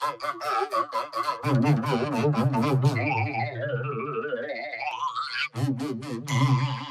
Thank you.